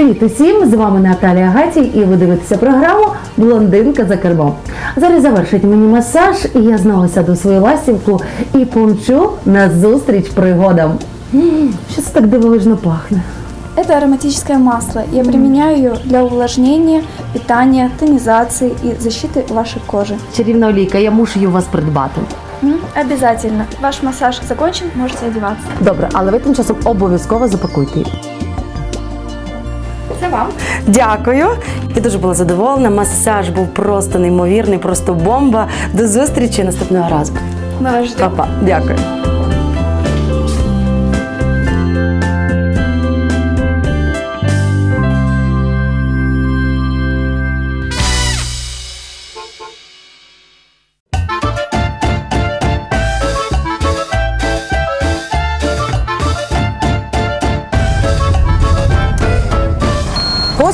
Привіт усім! З вами Наталія Гатій і ви дивитеся програму Блондинка за кермом. Зараз завершить мені масаж, і я знову сяду свою ластівку і помчу на зустріч пригодам. Що це так дивовижно пахне? Это ароматическое масло. Я применяю ее для увлажнения, питания, тонизации и защиты вашей кожи. Чарівна олійка, я мушу її у вас придбати. М, Обязательно. Ваш массаж закончен, можете одеваться. Добре, але ви тим часом обов'язково запакуйте її. Це вам. Дякую. Я дуже була задоволена. Масаж був просто неймовірний, просто бомба. До зустрічі наступного разу. Па-па. Дякую.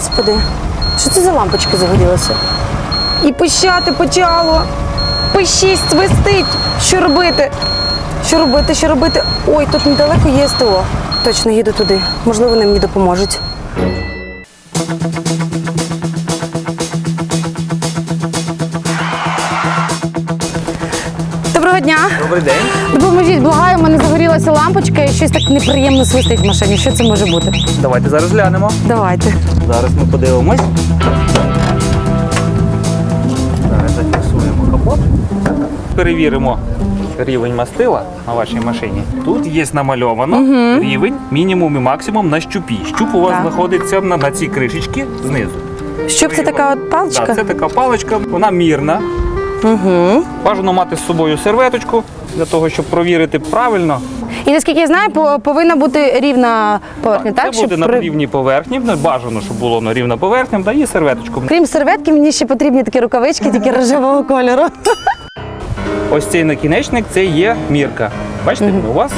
Господи, що це за лампочка загорілася? І пищати почало. Пищить, свистить. Що робити? Що робити, що робити? Ой, тут недалеко є СТО. Точно їду туди. Можливо, вони мені допоможуть. Доброго дня. Добрий день. Допоможіть, благаю, мене загорілася лампочка і щось так неприємно свистить в машині. Що це може бути? Давайте зараз глянемо. Давайте. Зараз ми подивимось. Зараз зафіксуємо капот. Перевіримо рівень мастила на вашій машині. Тут є намальовано рівень мінімум і максимум на щупі. Щуп у вас Так. знаходиться на, на цій кришечці знизу. Щоб це така от паличка? Так, це така паличка, вона мірна. Угу. Бажано мати з собою серветочку для того, щоб провірити правильно. І наскільки я знаю, по- повинна бути рівна поверхня, так? це буде на при- рівній поверхні. Бажано, щоб було на рівна поверхня, да і серветочку. Крім серветки, мені ще потрібні такі рукавички, тільки рожевого кольору. Ось цей накінечник це є мірка. Бачите, у вас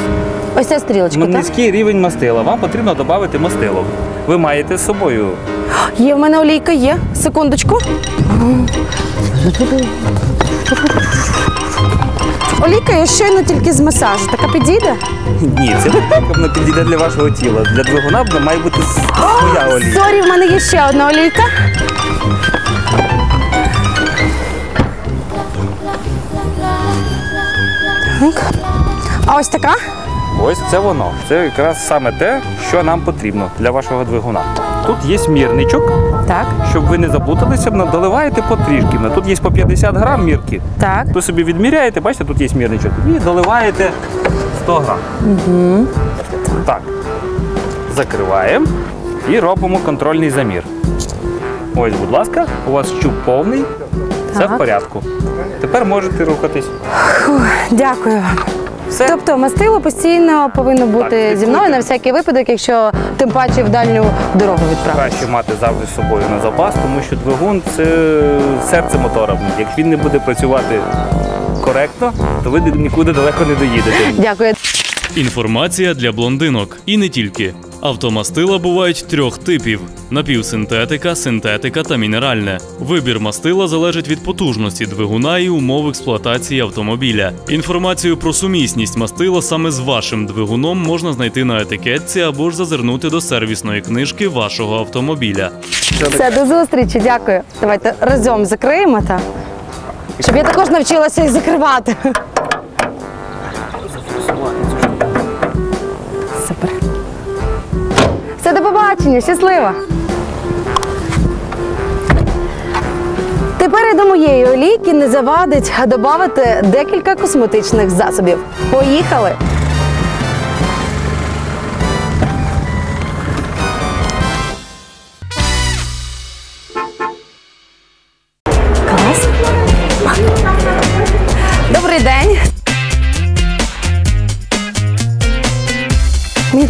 Ось ця стрілочка, так? низький рівень мастила. Вам потрібно додати мастило. Ви маєте з собою. Є, в мене олійка є. Секундочку. Олійка я щойно тільки з масажу. Така підійде? Ні, це не підійде для вашого тіла. Для двигуна має бути своя олія. Sorry, в мене є ще одна олійка. Так. А ось така? Ось це воно. Це якраз саме те, що нам потрібно для вашого двигуна. Тут є мірничок, Так, щоб ви не заплуталися, доливаєте потрішки. Тут є по 50 грам мірки. так. Ви собі відміряєте, бачите, тут є мірничок, і доливаєте 100 грам. Угу. Так. Закриваємо і робимо контрольний замір. Ось, будь ласка, у вас щуп повний, все в порядку. Тепер можете рухатись. Дякую вам. Все. Тобто мастило постійно повинно бути Так, зі мною на всякий випадок, якщо тим паче в дальню дорогу відправити. Краще мати завжди з собою на запас, тому що двигун це серце мотора. Як він не буде працювати коректно, то ви нікуди далеко не доїдете. Дякую. Інформація для блондинок. І не тільки. Автомастила бувають трьох типів: напівсинтетика, синтетика та мінеральне. Вибір мастила залежить від потужності двигуна і умов експлуатації автомобіля. Інформацію про сумісність мастила саме з вашим двигуном можна знайти на етикетці або ж зазирнути до сервісної книжки вашого автомобіля. Все, до зустрічі, дякую. Давайте разом закриємо та. Щоб я також навчилася їх закривати. Все, до побачення, щаслива. Тепер до моєї олійки не завадить додати декілька косметичних засобів. Поїхали!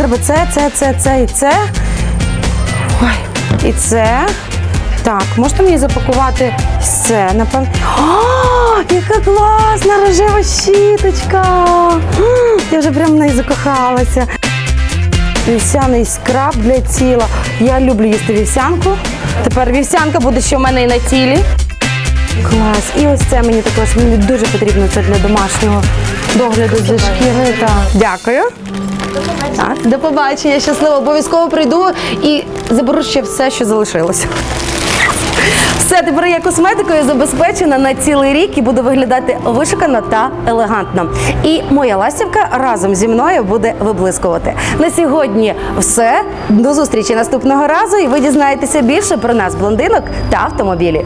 Треба це, це, це, це і це. Ой, і це. Так, можете мені запакувати це, напевно. О, яка класна рожева щіточка! Я вже прямо в неї закохалася. Вівсяний скраб для тіла. Я люблю їсти вівсянку. Тепер вівсянка буде ще в мене і на тілі. Клас. І ось це мені також мені дуже потрібно це для домашнього догляду зі шкіри. Так. Дякую. Так, до побачення, щасливо. Обов'язково прийду і заберу ще все, що залишилося. Все, тепер я косметикою забезпечена на цілий рік і буду виглядати вишукано та елегантно. І моя ластівка разом зі мною буде виблискувати. На сьогодні все. До зустрічі наступного разу, і ви дізнаєтеся більше про нас, блондинок та автомобілі.